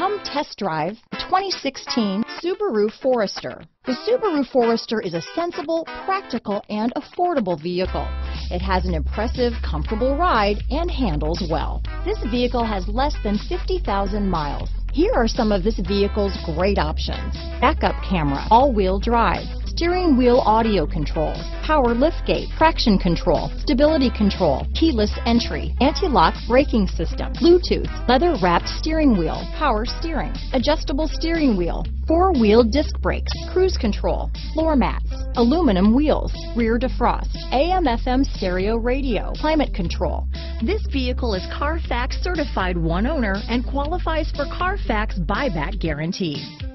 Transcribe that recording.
Come test drive 2016 Subaru Forester. The Subaru Forester is a sensible, practical, and affordable vehicle. It has an impressive, comfortable ride and handles well. This vehicle has less than 50,000 miles. Here are some of this vehicle's great options. Backup camera, all-wheel drive, steering wheel audio controls, power liftgate, traction control, stability control, keyless entry, anti-lock braking system, Bluetooth, leather wrapped steering wheel, power steering, adjustable steering wheel, four-wheel disc brakes, cruise control, floor mats, aluminum wheels, rear defrost, AM FM stereo radio, climate control. This vehicle is Carfax certified one owner and qualifies for Carfax buyback guarantee.